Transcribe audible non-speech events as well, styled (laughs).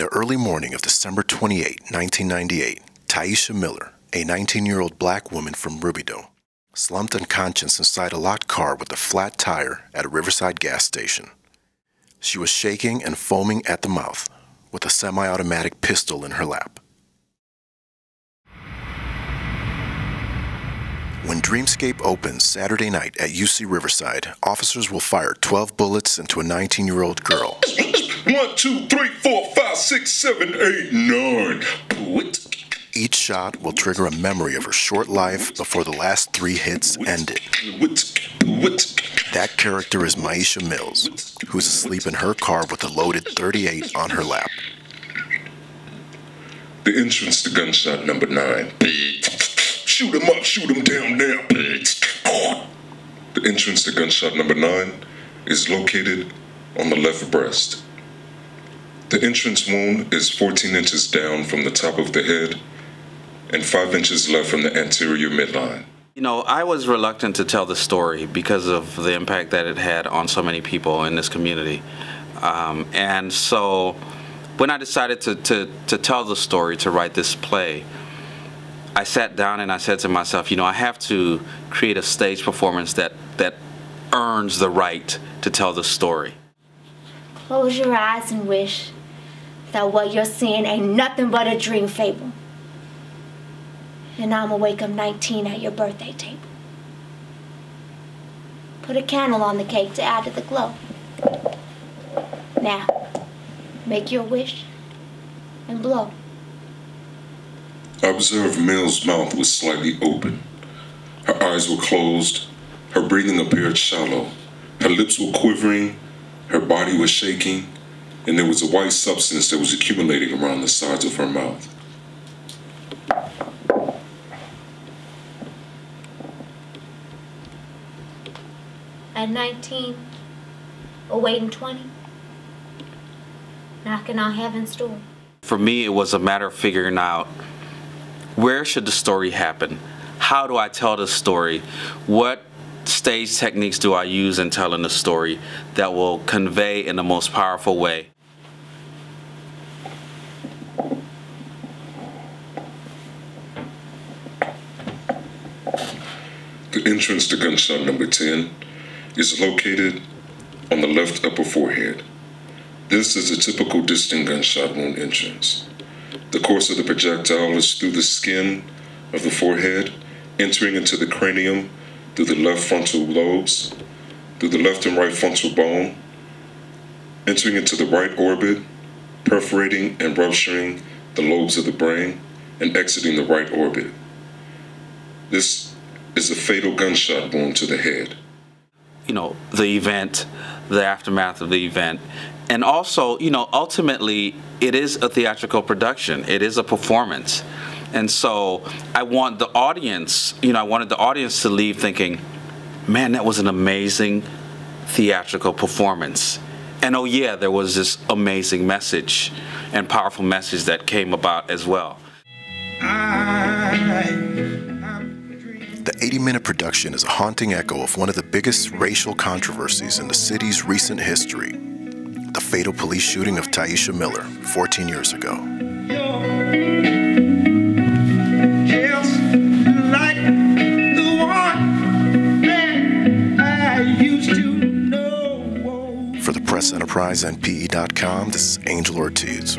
the early morning of December 28, 1998, Tyisha Miller, a 19 year old black woman from Rubidoux, slumped unconscious inside a locked car with a flat tire at a Riverside gas station. She was shaking and foaming at the mouth, with a semi automatic pistol in her lap. When Dreamscape opens Saturday night at UC Riverside, officers will fire 12 bullets into a 19 year old girl. (laughs) One, two, three, four, five, six, seven, eight, nine. What? Each shot will trigger a memory of her short life before the last three hits ended. That character is Myeisha Mills, who's asleep in her car with a loaded 38 on her lap. The entrance to gunshot number nine. Shoot him up, shoot him down now. The entrance to gunshot number nine is located on the left breast. The entrance wound is 14 inches down from the top of the head and 5 inches left from the anterior midline. You know, I was reluctant to tell the story because of the impact that it had on so many people in this community. Um, and so when I decided to, to, to tell the story, to write this play, I sat down and I said to myself, you know, I have to create a stage performance that, that earns the right to tell the story. Close your eyes and wish that what you're seeing ain't nothing but a dream fable. And I'ma wake up 19 at your birthday table. Put a candle on the cake to add to the glow. Now, make your wish and blow. I observed Mills' mouth was slightly open. Her eyes were closed. Her breathing appeared shallow. Her lips were quivering. Her body was shaking. And there was a white substance that was accumulating around the sides of her mouth. At 19, awaiting 20, knocking on heaven's door. For me, it was a matter of figuring out where should the story happen? How do I tell the story? What stage techniques do I use in telling the story that will convey in the most powerful way? The entrance to gunshot number 10 is located on the left upper forehead. This is a typical distant gunshot wound entrance. The course of the projectile is through the skin of the forehead, entering into the cranium through the left frontal lobes, through the left and right frontal bone, entering into the right orbit, perforating and rupturing the lobes of the brain, and exiting the right orbit. This is a fatal gunshot wound to the head. You know, the event, the aftermath of the event, and also, you know, ultimately, it is a theatrical production. It is a performance. And so I want the audience, you know, I wanted the audience to leave thinking, man, that was an amazing theatrical performance. And oh, yeah, there was this amazing message and powerful message that came about as well. The 80 minute production is a haunting echo of one of the biggest racial controversies in the city's recent history the fatal police shooting of Tyisha Miller 14 years ago. For the Press Enterprise and PE.com, this is Angel Ortiz.